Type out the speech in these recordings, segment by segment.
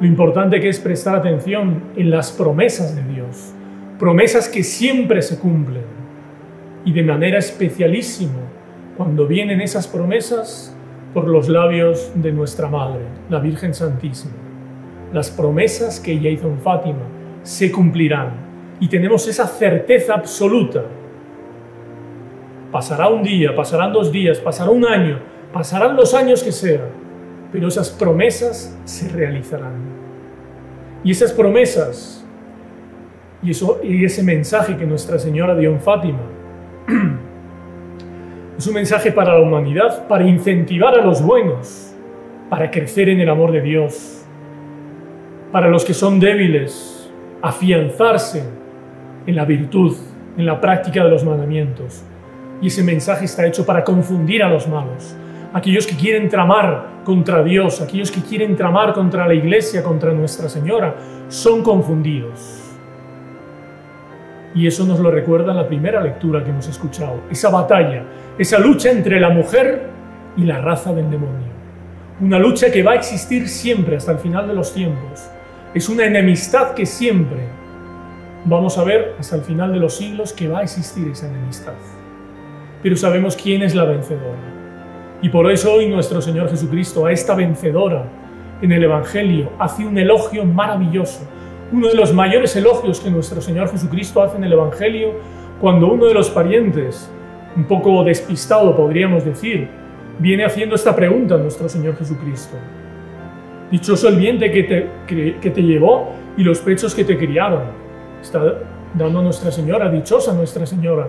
lo importante que es prestar atención en las promesas de Dios, promesas que siempre se cumplen. Y de manera especialísima, cuando vienen esas promesas por los labios de nuestra Madre, la Virgen Santísima. Las promesas que ella hizo en Fátima se cumplirán y tenemos esa certeza absoluta. Pasará un día, pasarán dos días, pasará un año, pasarán los años que sean, pero esas promesas se realizarán. Y esas promesas y, ese mensaje que Nuestra Señora dio en Fátima es un mensaje para la humanidad, para incentivar a los buenos, para crecer en el amor de Dios, para los que son débiles, afianzarse en la virtud, en la práctica de los mandamientos. Y ese mensaje está hecho para confundir a los malos, aquellos que quieren tramar contra Dios, aquellos que quieren tramar contra la Iglesia, contra Nuestra Señora, son confundidos. Y eso nos lo recuerda la primera lectura que hemos escuchado, esa batalla, esa lucha entre la mujer y la raza del demonio. Una lucha que va a existir siempre hasta el final de los tiempos. Es una enemistad que siempre vamos a ver hasta el final de los siglos que va a existir esa enemistad. Pero sabemos quién es la vencedora. Y por eso hoy nuestro Señor Jesucristo a esta vencedora en el Evangelio hace un elogio maravilloso, uno de los mayores elogios que nuestro Señor Jesucristo hace en el Evangelio cuando uno de los parientes, un poco despistado podríamos decir, viene haciendo esta pregunta a nuestro Señor Jesucristo. Dichoso el vientre que te, que te llevó y los pechos que te criaron. Está dando Nuestra Señora, dichosa Nuestra Señora,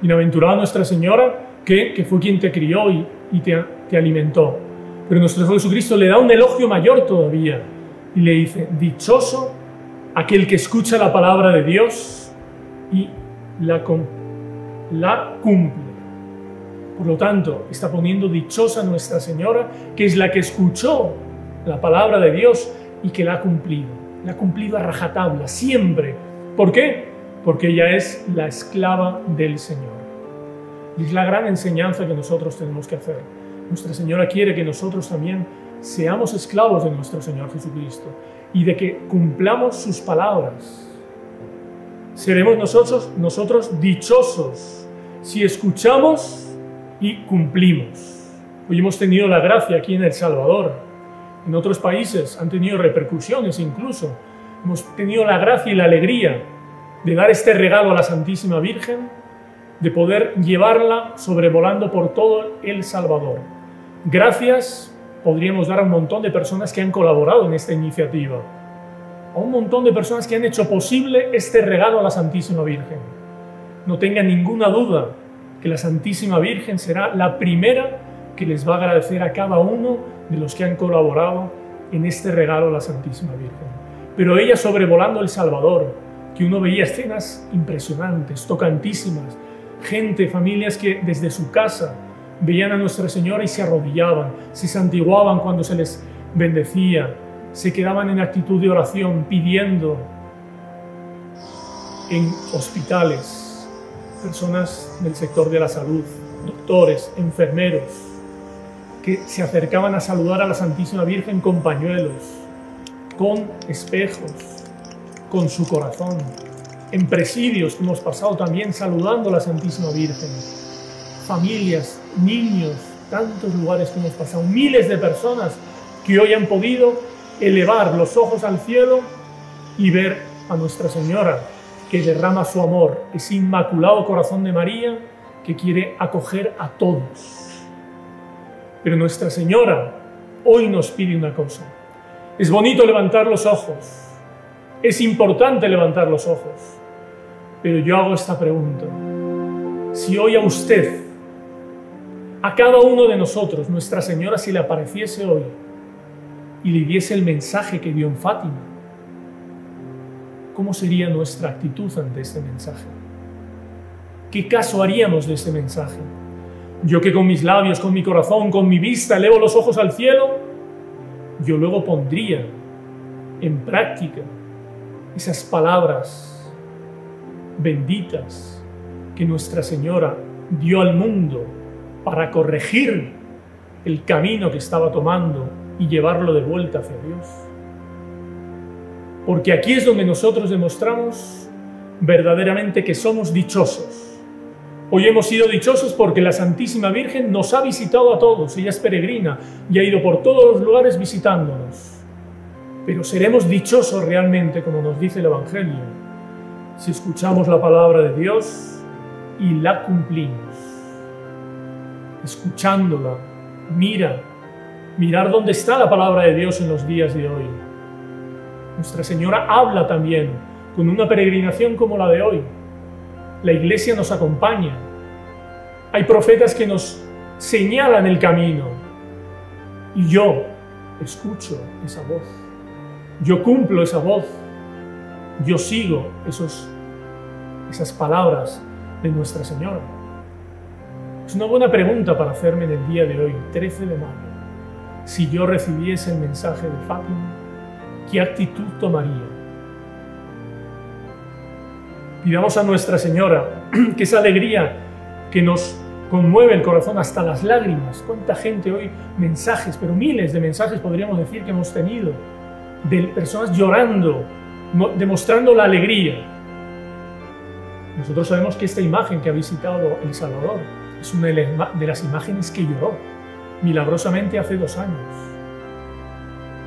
bienaventurada Nuestra Señora que, fue quien te crió y, te, alimentó. Pero nuestro Jesucristo le da un elogio mayor todavía y le dice, dichoso aquel que escucha la palabra de Dios y la, la cumple. Por lo tanto, está poniendo dichosa Nuestra Señora, que es la que escuchó la palabra de Dios y que la ha cumplido. La ha cumplido a rajatabla, siempre. ¿Por qué? Porque ella es la esclava del Señor. Y es la gran enseñanza que nosotros tenemos que hacer. Nuestra Señora quiere que nosotros también seamos esclavos de nuestro Señor Jesucristo y de que cumplamos sus palabras. Seremos nosotros, nosotros dichosos si escuchamos y cumplimos. Hoy hemos tenido la gracia aquí en El Salvador. En otros países han tenido repercusiones incluso. Hemos tenido la gracia y la alegría de dar este regalo a la Santísima Virgen de poder llevarla sobrevolando por todo El Salvador. Gracias podríamos dar a un montón de personas que han colaborado en esta iniciativa, a un montón de personas que han hecho posible este regalo a la Santísima Virgen. No tengan ninguna duda que la Santísima Virgen será la primera que les va a agradecer a cada uno de los que han colaborado en este regalo a la Santísima Virgen. Pero ella sobrevolando El Salvador, que uno veía escenas impresionantes, tocantísimas, gente, familias que desde su casa veían a Nuestra Señora y se arrodillaban, se santiguaban cuando se les bendecía, se quedaban en actitud de oración pidiendo en hospitales, personas del sector de la salud, doctores, enfermeros, que se acercaban a saludar a la Santísima Virgen con pañuelos, con espejos, con su corazón, en presidios que hemos pasado también saludando a la Santísima Virgen, familias, niños, tantos lugares que hemos pasado, miles de personas que hoy han podido elevar los ojos al cielo y ver a Nuestra Señora que derrama su amor, ese inmaculado corazón de María que quiere acoger a todos. Pero Nuestra Señora hoy nos pide una cosa. Es bonito levantar los ojos, es importante levantar los ojos, pero yo hago esta pregunta. Si hoy a usted, a cada uno de nosotros, Nuestra Señora, si le apareciese hoy y le diese el mensaje que dio en Fátima, ¿cómo sería nuestra actitud ante este mensaje? ¿Qué caso haríamos de este mensaje? Yo que con mis labios, con mi corazón, con mi vista elevo los ojos al cielo, yo luego pondría en práctica esas palabras benditas que Nuestra Señora dio al mundo para corregir el camino que estaba tomando y llevarlo de vuelta hacia Dios. porque aquí es donde nosotros demostramos verdaderamente que somos dichosos. Hoy hemos sido dichosos porque la Santísima Virgen nos ha visitado a todos, ella es peregrina y ha ido por todos los lugares visitándonos. Pero seremos dichosos realmente, como nos dice el Evangelio, si escuchamos la palabra de Dios y la cumplimos. Escuchándola, mira, mirar dónde está la palabra de Dios en los días de hoy. Nuestra Señora habla también con una peregrinación como la de hoy. La iglesia nos acompaña. Hay profetas que nos señalan el camino. Y yo escucho esa voz. Yo cumplo esa voz. Yo sigo esos, esas palabras de Nuestra Señora. Es una buena pregunta para hacerme en el día de hoy, 13 de mayo. Si yo recibiese el mensaje de Fátima, ¿qué actitud tomaría? Pidamos a Nuestra Señora que esa alegría que nos conmueve el corazón hasta las lágrimas. ¿Cuánta gente hoy? Mensajes, pero miles de mensajes podríamos decir que hemos tenido, de personas llorando, demostrando la alegría. Nosotros sabemos que esta imagen que ha visitado El Salvador es una de las imágenes que lloró milagrosamente hace dos años.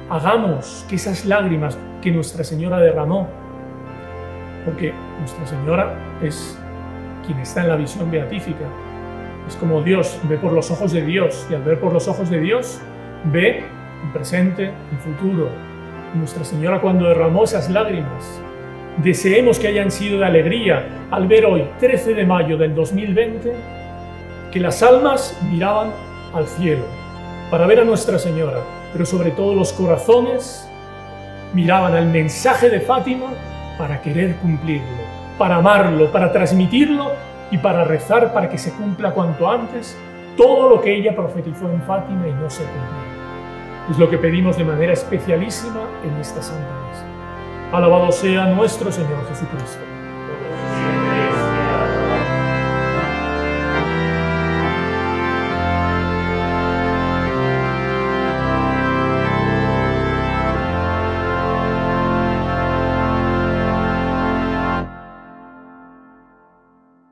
Hagamos que esas lágrimas que Nuestra Señora derramó, porque Nuestra Señora es quien está en la visión beatífica, es como Dios, ve por los ojos de Dios, y al ver por los ojos de Dios, ve el presente, el futuro. Nuestra Señora cuando derramó esas lágrimas, deseemos que hayan sido de alegría al ver hoy, 13 de mayo del 2020, que las almas miraban al cielo para ver a Nuestra Señora, pero sobre todo los corazones miraban al mensaje de Fátima para querer cumplirlo, para amarlo, para transmitirlo y para rezar para que se cumpla cuanto antes todo lo que ella profetizó en Fátima y no se cumplió. Es lo que pedimos de manera especialísima en esta Santa Misa. Alabado sea nuestro Señor Jesucristo.